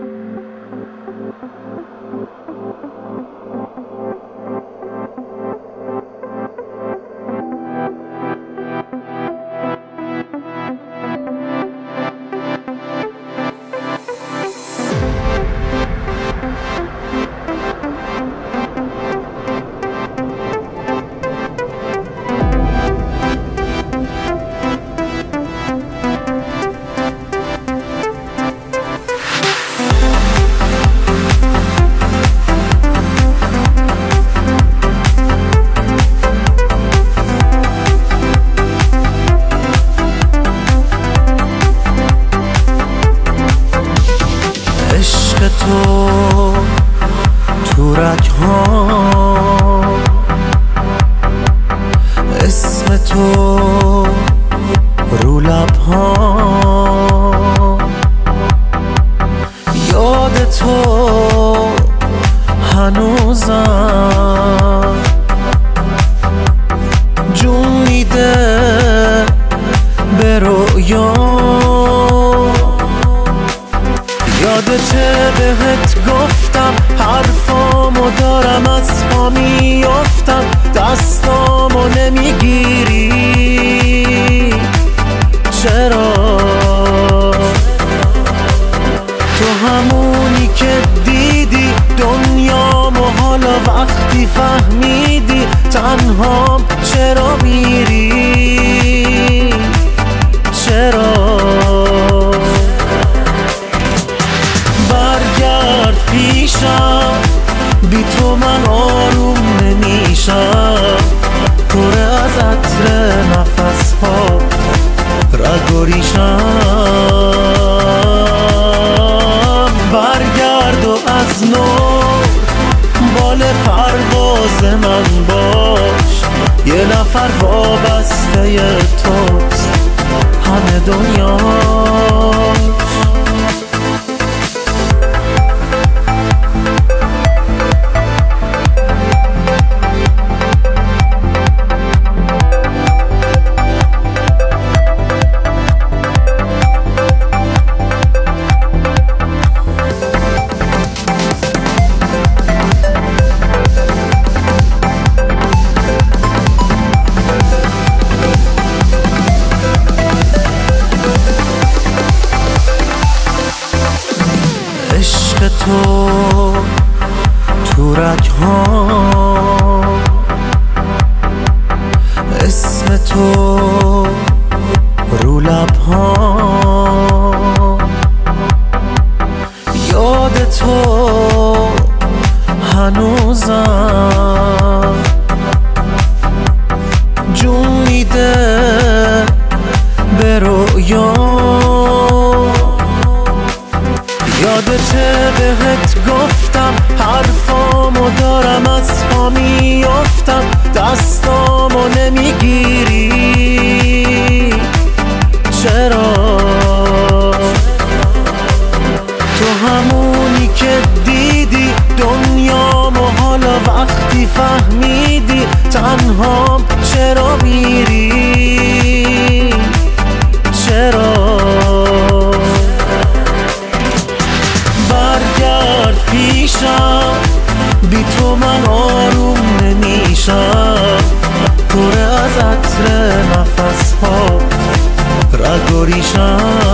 Thank you. تو تو ها. اسم تو رو لب ها. یاد تو هنوزم. یادته بهت گفتم؟ حرفامو دارم از پا میافتم. دستامو نمی‌گیری. چرا؟ تو همونی که دیدی دنیامو حالا وقتی فهمیدی تنهام. چرا پیشم. بی تو من آروم نمیشم. پر از عطر نفس ها رگ و ریشم. برگرد و از نو بال پرواز من باش. یه نفر وابسته توست. همه دنیاش تو ها اسم تو رو لب ها یاد تو هنوزم. جون میده به رویا. یادته بهت وقتی فهمیدی تنهام چرا میری؟ چرا؟ برگرد پیشم بی تو من آروم نمیشم. پر از عطر نفس ها رگ و ریشم.